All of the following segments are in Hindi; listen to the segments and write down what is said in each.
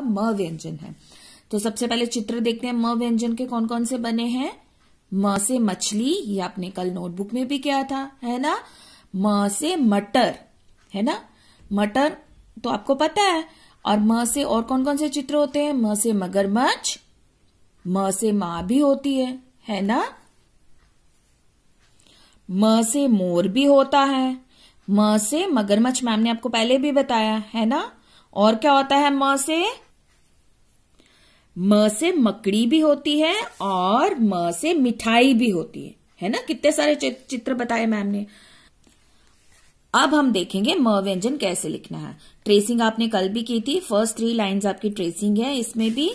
म व्यंजन है। तो सबसे पहले चित्र देखते हैं, म व्यंजन के कौन कौन से बने हैं? म से मछली, ये आपने कल नोटबुक में भी किया था, है ना? म से मटर, है ना? मटर तो आपको पता है। और म से और कौन कौन से चित्र होते हैं? म से मगरमच्छ, म से माँ भी होती है है ना? म से मोर भी होता है। म से मगरमच्छ मैम ने आपको पहले भी बताया, है ना? और क्या होता है म से? म से मकड़ी भी होती है और म से मिठाई भी होती है। है ना? कितने सारे चित्र बताए मैम ने। अब हम देखेंगे म व्यंजन कैसे लिखना है। ट्रेसिंग आपने कल भी की थी। फ़र्स्ट थ्री लाइंस आपकी ट्रेसिंग है। इसमें भी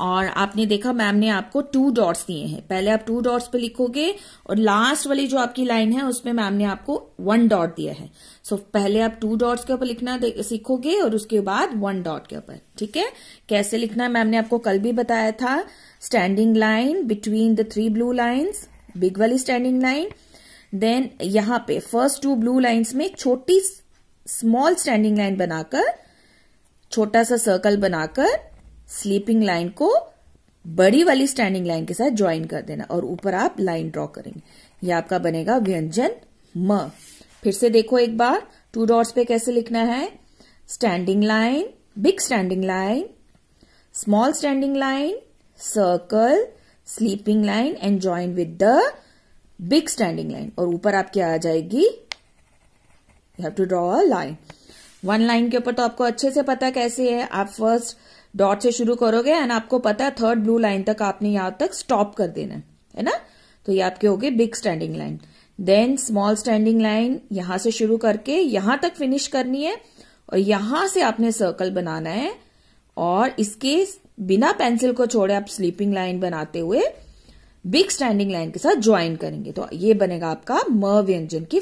और आपने देखा मैम ने आपको टू डॉट्स दिए हैं। पहले आप टू डॉट्स पे लिखोगे और लास्ट वाली जो आपकी लाइन है उसमें मैम ने आपको वन डॉट दिया है। सो so, पहले आप टू डॉट्स के ऊपर लिखना सीखोगे और उसके बाद वन डॉट के ऊपर। ठीक है? कैसे लिखना है? मैम ने आपको कल भी बताया था। Standing line between the three blue lines big वाली स्टैंडिंग लाइन देन यहाँ पे फ़र्स्ट टू ब्लू लाइन्स में छोटी स्मॉल स्टैंडिंग लाइन बनाकर छोटा सा सर्कल बनाकर स्लीपिंग लाइन को बड़ी वाली स्टैंडिंग लाइन के साथ ज्वाइन कर देना और ऊपर आप लाइन ड्रॉ करेंगे। ये आपका बनेगा व्यंजन म। फिर से देखो एक बार टू डॉट्स पे कैसे लिखना है? Standing line big standing line small standing line circle sleeping line and join with the big standing line और ऊपर आपकी आ जाएगी you have to draw a line one line के ऊपर तो आपको अच्छे से पता कैसे है, आप फ़र्स्ट डॉट से शुरू करोगे एंड आपको पता है थर्ड ब्लू लाइन तक आपने यहाँ तक स्टॉप कर देना है ना? तो ये आपके हो गए big standing line then small standing line यहाँ से शुरू करके यहाँ तक फिनिश करनी है और यहाँ से आपने सर्कल बनाना है और इसके बिना पेंसिल को छोड़े आप स्लीपिंग लाइन बनाते हुए बिग स्टैंडिंग लाइन के साथ ज्वाइन करेंगे। तो ये बनेगा आपका म व्यंजन की